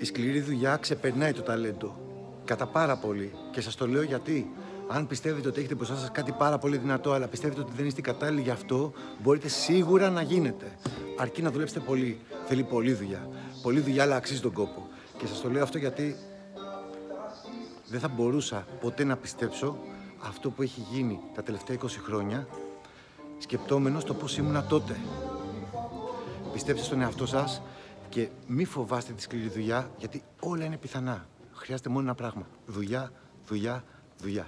Η σκληρή δουλειά ξεπερνάει το ταλέντο. Κατά πάρα πολύ. Και σας το λέω γιατί. Αν πιστεύετε ότι έχετε μπροστά σας κάτι πάρα πολύ δυνατό, αλλά πιστεύετε ότι δεν είστε κατάλληλοι γι' αυτό, μπορείτε σίγουρα να γίνετε. Αρκεί να δουλέψετε πολύ. Θέλει πολλή δουλειά. Πολλή δουλειά, αλλά αξίζει τον κόπο. Και σας το λέω αυτό γιατί δεν θα μπορούσα ποτέ να πιστέψω αυτό που έχει γίνει τα τελευταία 20 χρόνια, σκεπτόμενος το πώς ήμουνα τότε. Πιστέψτε στον εαυτό σας και μη φοβάστε τη σκληρή δουλειά, γιατί όλα είναι πιθανά. Χρειάζεται μόνο ένα πράγμα. Δουλειά, δουλειά, δουλειά.